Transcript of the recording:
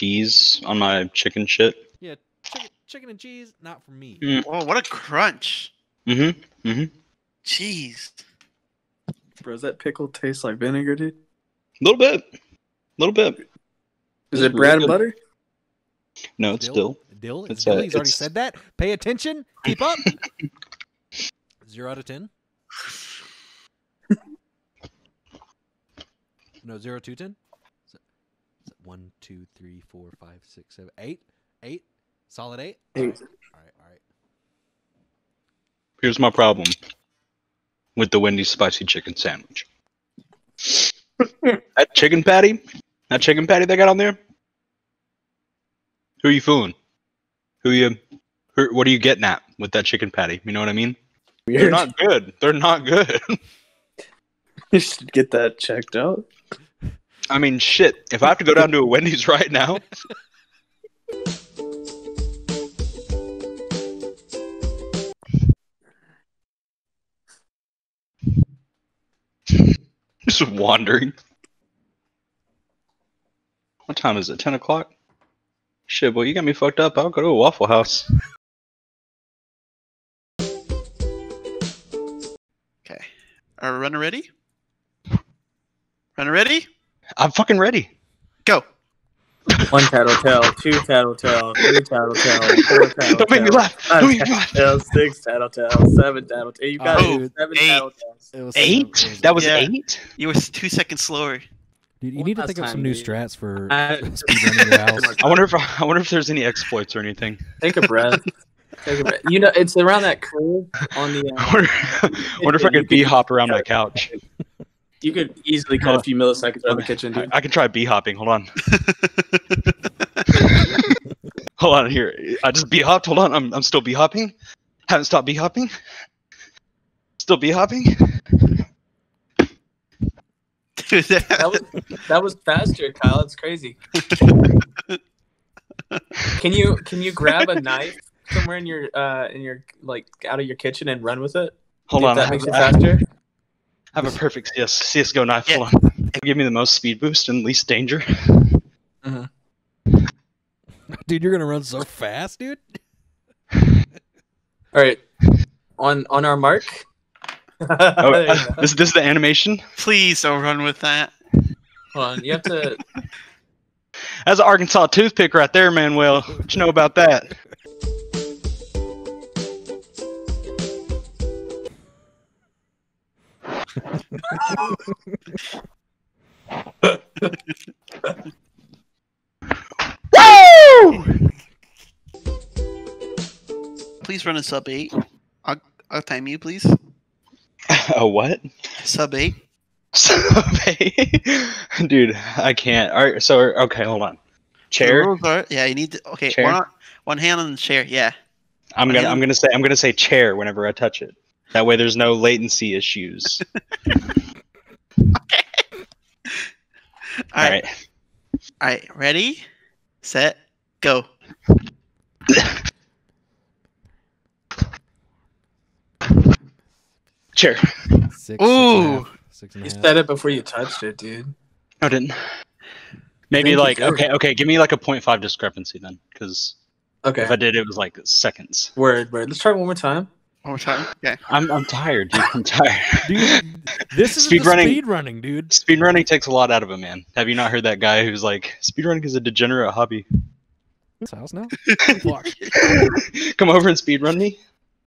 cheese on my chicken shit. Yeah, chicken, chicken and cheese, not for me. Mm. Oh, what a crunch! Mm-hmm. Mm-hmm. Jeez. Bro, does that pickle taste like vinegar, dude? A little bit. A little bit. Is It's it bread really and butter? No, it's still. Dill? It's it's, Dill? uh, He's already it's- said that. Pay attention. Keep up. zero out of ten. No, zero to ten. Is it- is One, two, three, four, five, six, seven, eight, eight. Solid eight. Eight. All right, all right. Here's my problem with the Wendy's spicy chicken sandwich. that chicken patty, that chicken patty they got on there. Who are you fooling? Who you? Who, what are you getting at with that chicken patty? You know what I mean? They're not good. They're not good. you should get that checked out. I mean, shit. If I have to go down to a Wendy's right now, just wandering. What time is it? Ten o'clock. Shit, boy, you got me fucked up. I'll go to a Waffle House. Okay. Are we running ready? Running ready? I'm fucking ready. Go. One tattletale, two tattletale, three tattletale, four tattletale. Don't make me laugh. Five Don't make me laugh. tattletale, six tattletale, seven tattletale. You got Oh, it. Seven eight. tattletales. It was Eight? it was- That was Yeah. eight. You were two seconds slower. Dude, you One need to think of some new dude. strats for I- speedrunning your house. I wonder if I wonder if there's any exploits or anything. Take a breath. Take a breath. You know, it's around that curve on the. I Uh, wonder, I wonder if I could b-hop around my couch. You could easily cut a few milliseconds out of the kitchen, I, dude. I can try b-hopping. Hold on. Hold on here. I just b-hopped. Hold on. I'm I'm still b-hopping. Haven't stopped b-hopping. Still b-hopping. That was that was faster, Kyle. It's crazy. Can you can you grab a knife somewhere in your uh in your like out of your kitchen and run with it? Hold on. That have, makes it I have- faster. I have a perfect CS CS:GO knife. Yeah. Hold on. Give me the most speed boost and least danger. Dude, you're gonna run so fast, dude. All right, on on our mark. Oh, There uh, this this is the animation. Please don't run with that. Hold on, you have to. That's an Arkansas toothpick right there, Manuel. What you know about that? Woo! Please run a sub eight. I'll, I'll time you, please. A what? Sub eight. Sub eight, Dude, I can't. All right, so okay, hold on. Chair. are- yeah, you need to. Okay, one, one hand on the chair. Yeah. I'm one gonna I'm gonna say I'm gonna say chair whenever I touch it. That way, there's no latency issues. All All right. right. All right. Ready, set, go. Chair. Six, six and a Ooh. half, Six and a You half. said it before you touched it, dude. I didn't. Maybe Thank like okay, okay. Give me like a 0.5 discrepancy then, because Okay. if I did, it was like seconds. Word, word. Let's try it one more time. One more time. Okay. I'm I'm tired, dude. I'm tired. Dude, this is Speed the running- speed running, dude. Speedrunning takes a lot out of a man. Have you not heard that guy who's like, speed running is a degenerate hobby? This house now. Come over and speed run me.